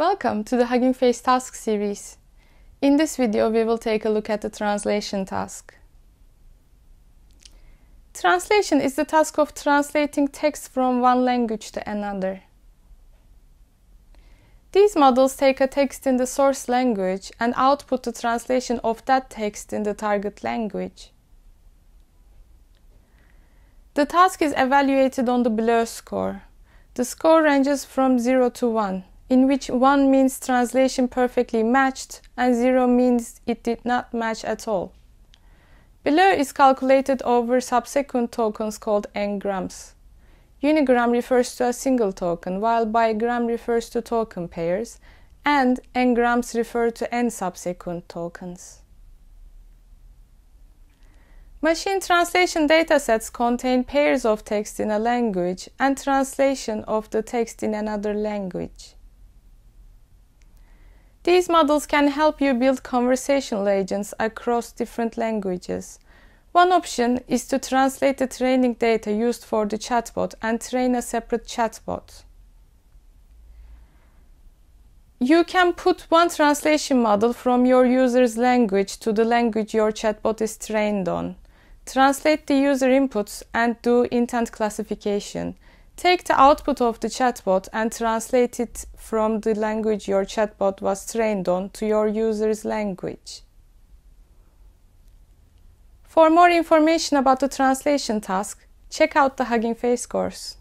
Welcome to the Hugging Face task series. In this video, we will take a look at the translation task. Translation is the task of translating text from one language to another. These models take a text in the source language and output the translation of that text in the target language. The task is evaluated on the BLEU score. The score ranges from 0 to 1 in which 1 means translation perfectly matched and 0 means it did not match at all. BLEU is calculated over subsequent tokens called n-grams. Unigram refers to a single token, while bigram refers to token pairs, and n-grams refer to n subsequent tokens. Machine translation datasets contain pairs of text in a language and translation of the text in another language. These models can help you build conversational agents across different languages. One option is to translate the training data used for the chatbot and train a separate chatbot. You can put one translation model from your user's language to the language your chatbot is trained on. Translate the user inputs and do intent classification. Take the output of the chatbot and translate it from the language your chatbot was trained on to your user's language. For more information about the translation task, check out the Hugging Face course.